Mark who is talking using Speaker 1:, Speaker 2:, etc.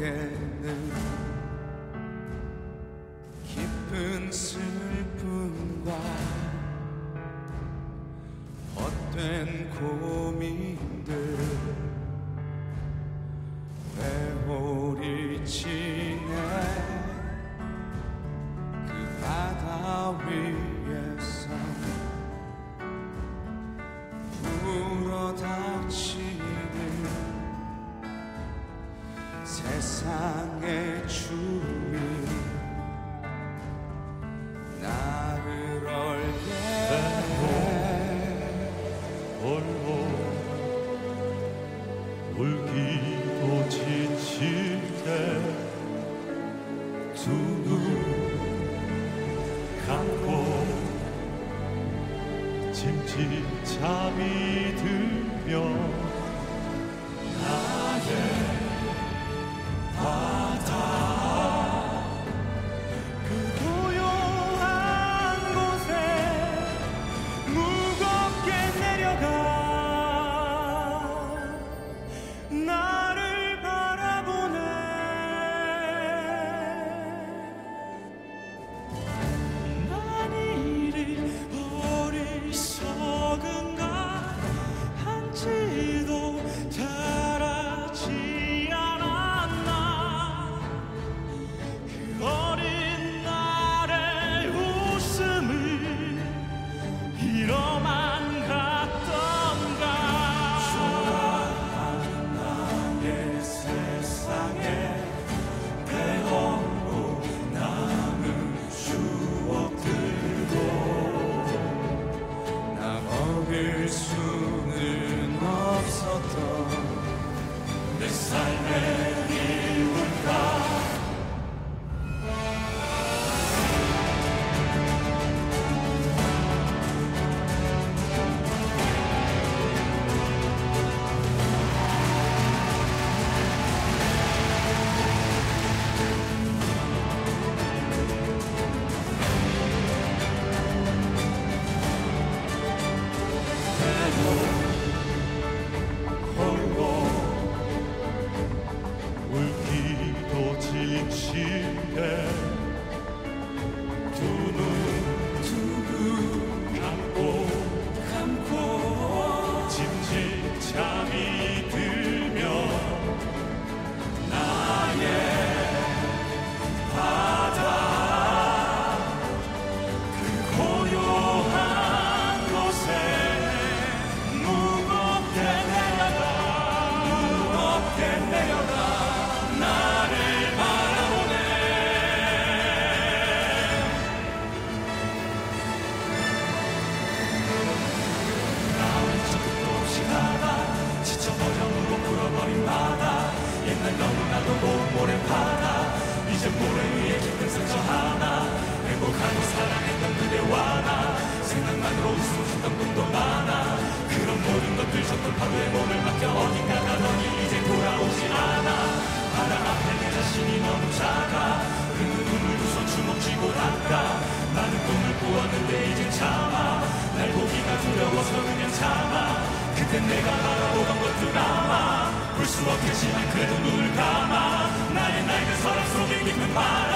Speaker 1: 속에는 깊은 슬픔과 헛된 고민들
Speaker 2: 울기도 지칠 때두 눈 감고 짐짓 잠이 들면 그 Amen. 파도에 몸을 맡겨 어딘가 가더니 이제 돌아오지 않아 바다 앞에 내 자신이 너무 작아 그 눈물 두손 주먹 쥐고 닦아 많은 꿈을 꾸었는데 이젠 참아 날 보기가 두려워서 그냥 참아 그땐 내가 바라보던 것도 남아 볼 수 없겠지만 그래도 눈을 감아 나의 낡은 서랍 속에 깊은 바람